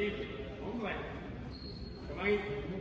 Steve, Umwelt. Komm mal hin.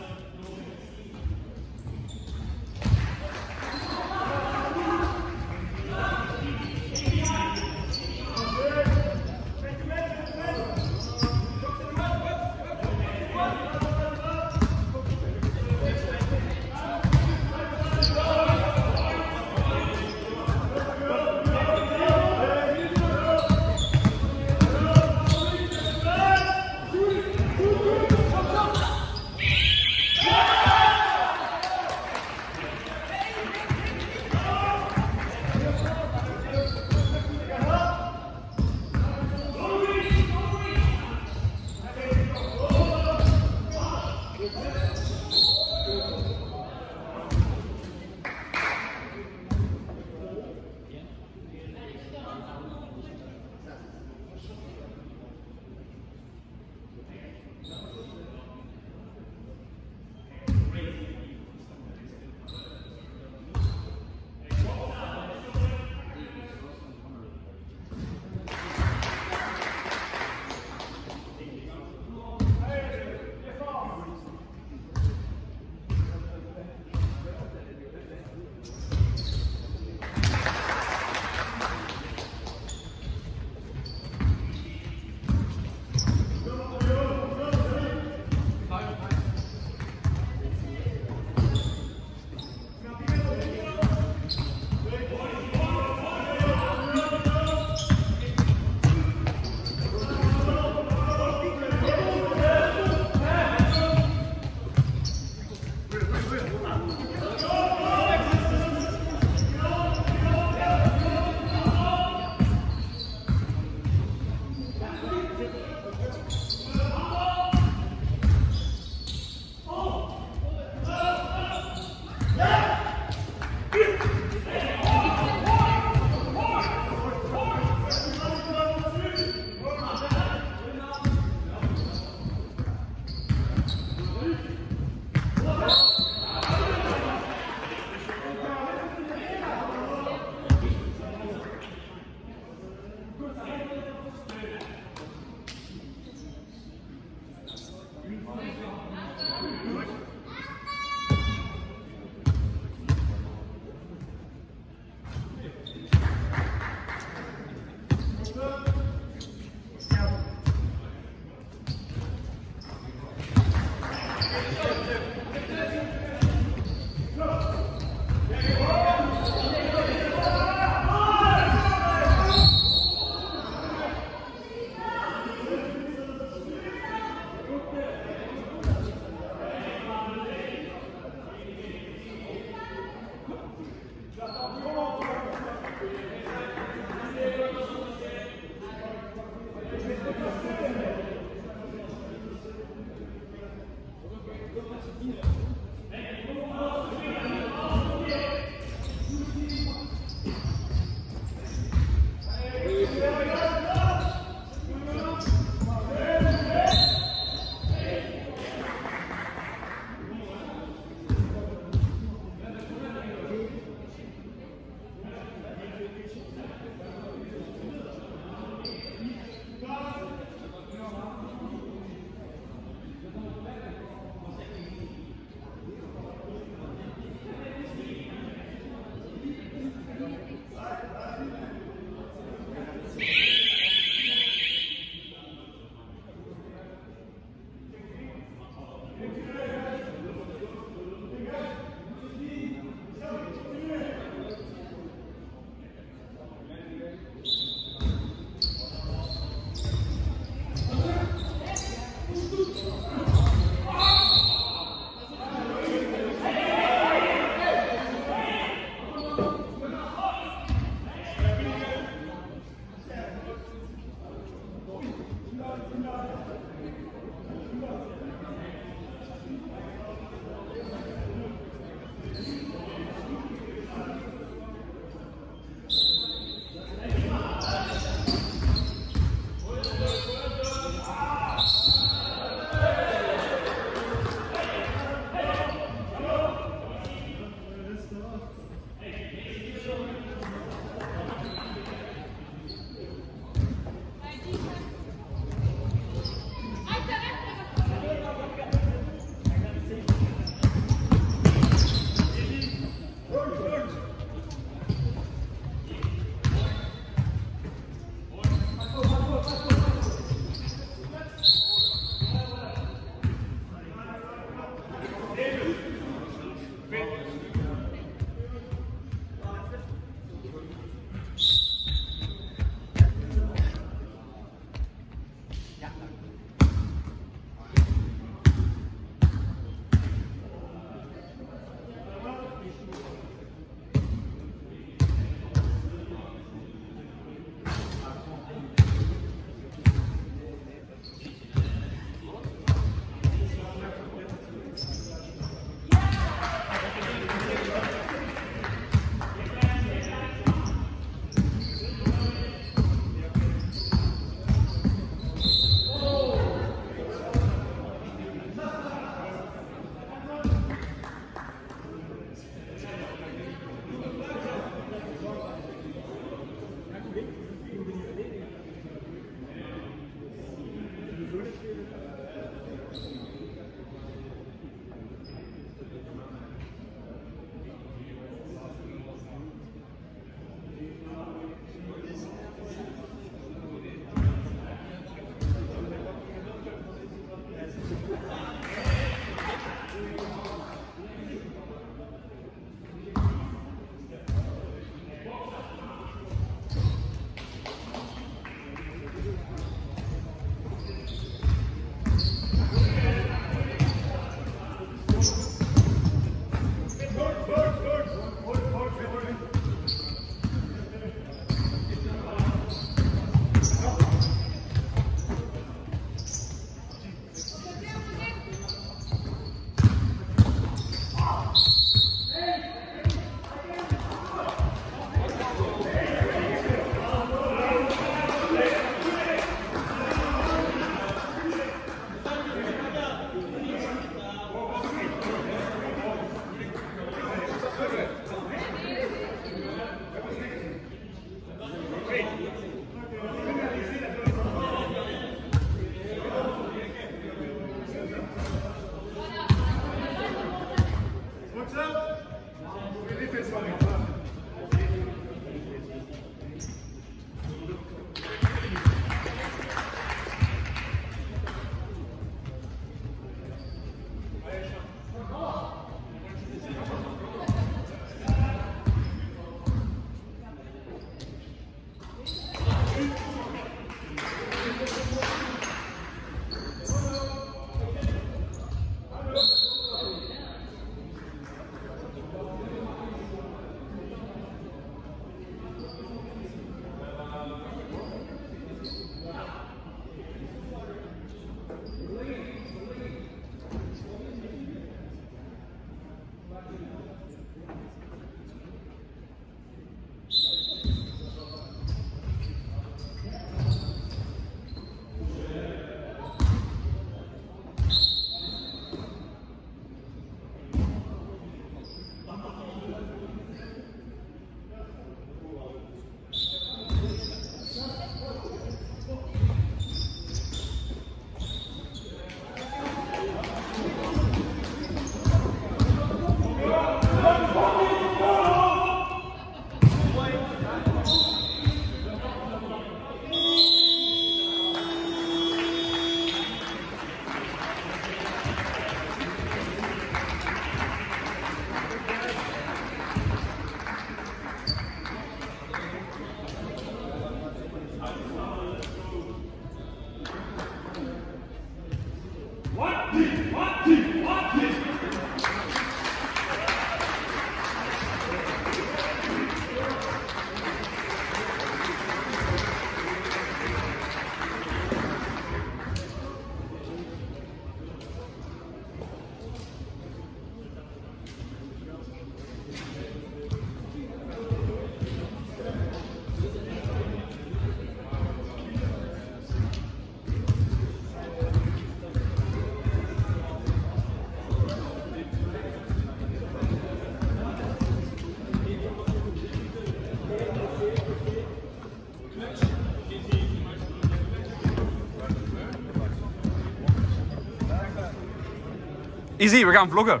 We gaan vloggen.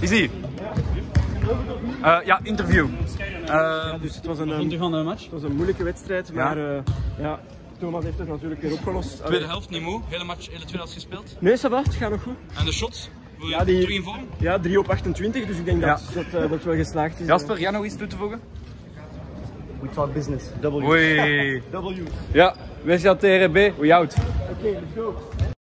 Easy. Eh, ja, interview. Eh, Dus het was een, vond u ehm, van de match? het was een moeilijke wedstrijd, maar eh, ja, Thomas heeft het natuurlijk weer opgelost. Tweede helft, niet moe. Hele, match, hele tweede helft gespeeld. Nee, ça va, het gaat nog goed. En de shots? Ja, die- terug in vorm? Ja, 3 op 28, dus ik denk dat dat, dat wel geslaagd is. Jasper, jij nog iets toe te voegen? We talk business. W. Oei. W. Ja, wij zijn TRB. Hoe oud? Oké, let's go.